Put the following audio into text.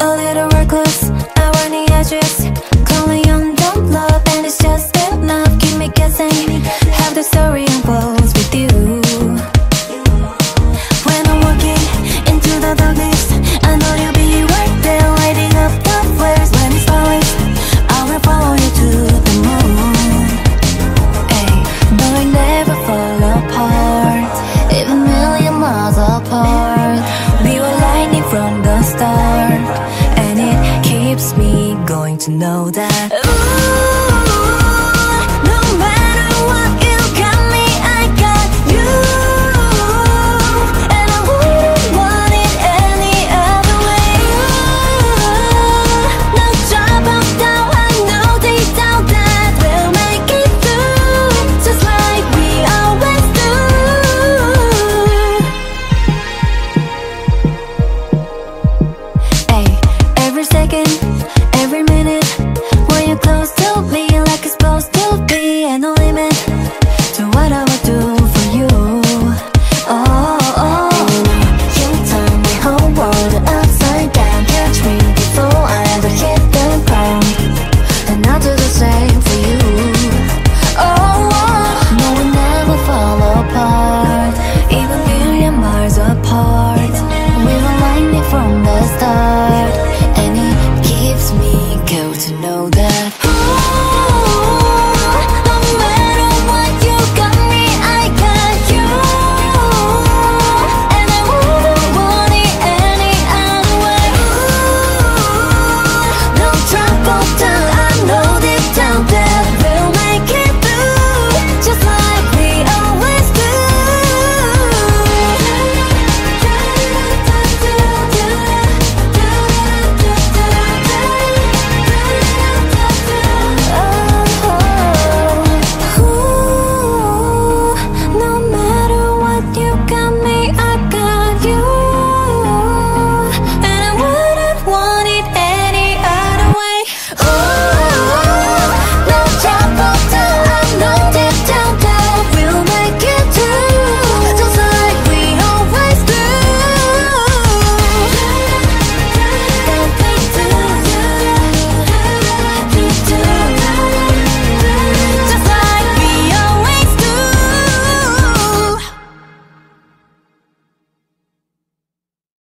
A little reckless, I want the edges know that. Ooh, no matter what you got me, I got you. And I wouldn't want it any other way. Ooh, no job of doubt, I know deep down that we'll make it through. Just like we always do. Hey, every second know that